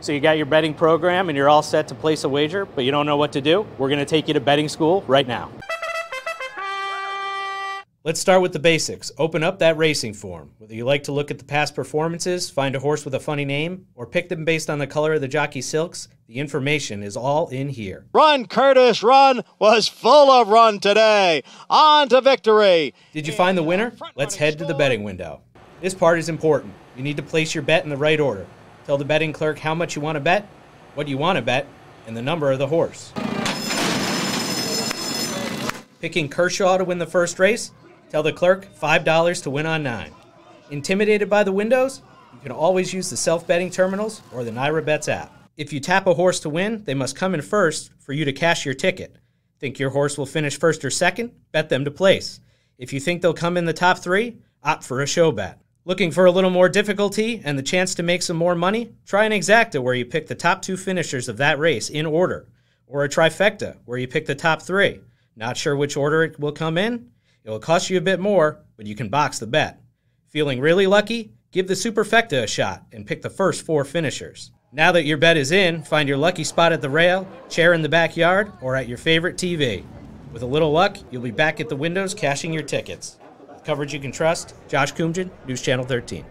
So you got your betting program and you're all set to place a wager, but you don't know what to do? We're going to take you to betting school right now. Let's start with the basics. Open up that racing form. Whether you like to look at the past performances, find a horse with a funny name, or pick them based on the color of the jockey silks, the information is all in here. Run, Curtis, run was full of run today. On to victory. Did you find the winner? Let's head to the betting window. This part is important. You need to place your bet in the right order. Tell the betting clerk how much you want to bet, what you want to bet, and the number of the horse. Picking Kershaw to win the first race? Tell the clerk $5 to win on 9. Intimidated by the windows? You can always use the self betting terminals or the NYRA Bets app. If you tap a horse to win, they must come in first for you to cash your ticket. Think your horse will finish first or second? Bet them to place. If you think they'll come in the top three, opt for a show bet. Looking for a little more difficulty and the chance to make some more money? Try an exacta where you pick the top two finishers of that race in order, or a trifecta where you pick the top three. Not sure which order it will come in? It will cost you a bit more, but you can box the bet. Feeling really lucky? Give the superfecta a shot and pick the first four finishers. Now that your bet is in, find your lucky spot at the rail, chair in the backyard, or at your favorite TV. With a little luck, you'll be back at the windows cashing your tickets. Coverage you can trust, Josh Kumjan, News Channel 13.